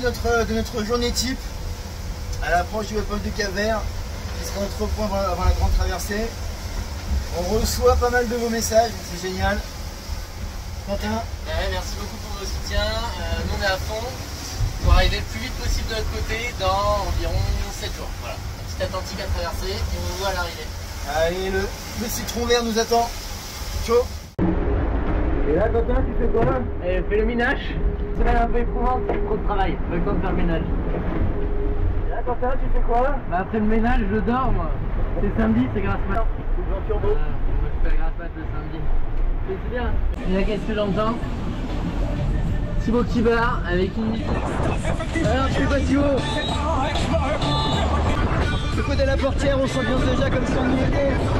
de notre, de notre journée type à l'approche du webpoint de Cap-Vert, qui sera notre point avant, avant la grande traversée. On reçoit pas mal de vos messages, c'est génial. Quentin, Ouais, merci beaucoup pour vos soutiens. Euh, nous on est à fond pour arriver le plus vite possible de notre côté dans environ 7 jours. Voilà, un petit Atlantique à traverser et on vous voit à l'arrivée. allez, le, le citron vert nous attend. Chaud. Et là, Quentin, tu fais quoi là Et fais le minage. Semaine un peu éprouvante, trop de travail. Pas le temps de faire le ménage. Et là, Quentin, tu fais quoi Bah après le ménage, je dors moi. C'est samedi, c'est grâce mat. Toujours en turbo. Euh, moi, je fais grasse mat le samedi. Mais C'est bien. Et là, qu'est-ce que j'entends Thibaut qui barre avec une musique. Alors, tu fais quoi Thibaut Le côté de la portière, on s'ambiance déjà comme si on y était.